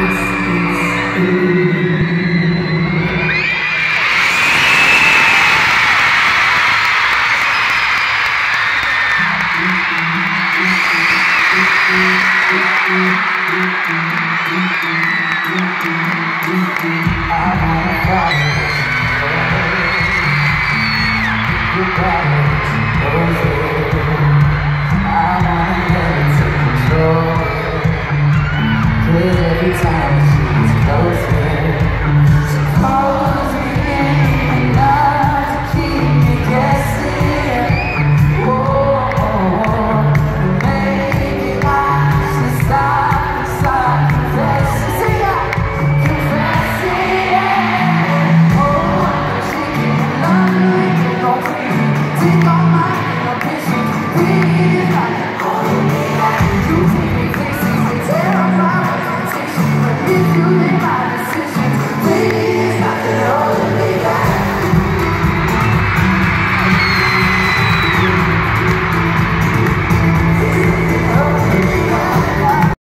Goodbye,